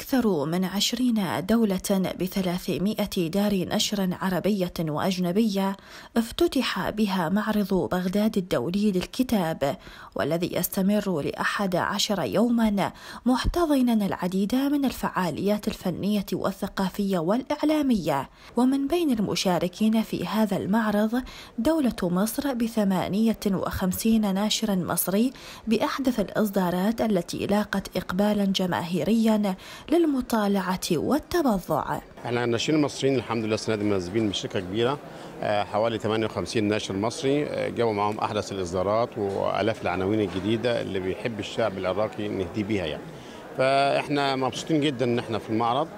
أكثر من عشرين دولة بثلاثمائة دار نشر عربية وأجنبية افتتح بها معرض بغداد الدولي للكتاب والذي يستمر لأحد عشر يوما محتضنا العديد من الفعاليات الفنية والثقافية والإعلامية. ومن بين المشاركين في هذا المعرض دولة مصر بثمانية وخمسين ناشرا مصري بأحدث الإصدارات التي لاقت إقبالا جماهيريا للمطالعة والتبضع إحنا الناشرين المصريين الحمد لله السنة دي مناسبين من شركة كبيرة آه، حوالي 58 ناشر مصري آه، جابوا معاهم أحدث الإصدارات وآلاف العناوين الجديدة اللي بيحب الشعب العراقي نهدي بيها يعني. فاحنا مبسوطين جدا إن إحنا في المعرض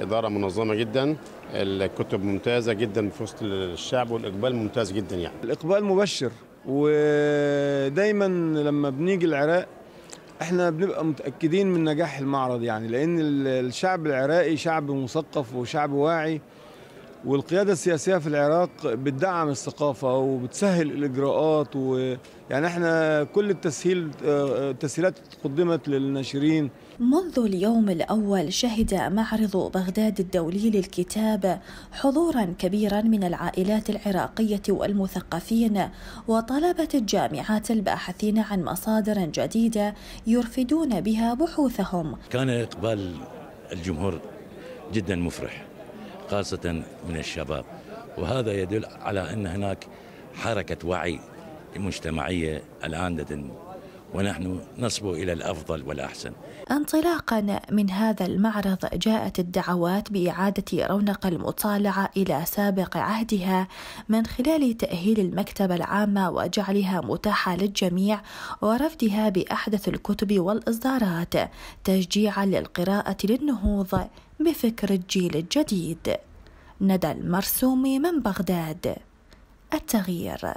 إدارة منظمة جدا الكتب ممتازة جدا في وسط الشعب والإقبال ممتاز جدا يعني. الإقبال مبشر ودايما لما بنيجي العراق إحنا بنبقى متأكدين من نجاح المعرض يعني لأن الشعب العراقي شعب مثقف وشعب واعي. والقيادة السياسية في العراق بتدعم الثقافة وبتسهل الإجراءات ويعني إحنا كل التسهيل التسهيلات قدمت للناشرين. منذ اليوم الأول شهد معرض بغداد الدولي للكتاب حضورا كبيرا من العائلات العراقية والمثقفين وطلبة الجامعات الباحثين عن مصادر جديدة يرفدون بها بحوثهم. كان إقبال الجمهور جدا مفرح. خاصة من الشباب. وهذا يدل على أن هناك حركة وعي مجتمعية الآن ونحن نصبو إلى الأفضل والأحسن. انطلاقا من هذا المعرض جاءت الدعوات بإعادة رونق المطالعة إلى سابق عهدها من خلال تأهيل المكتبة العامة وجعلها متاحة للجميع ورفدها بأحدث الكتب والإصدارات تشجيعا للقراءة للنهوض بفكر الجيل الجديد. ندى المرسومي من بغداد. التغيير.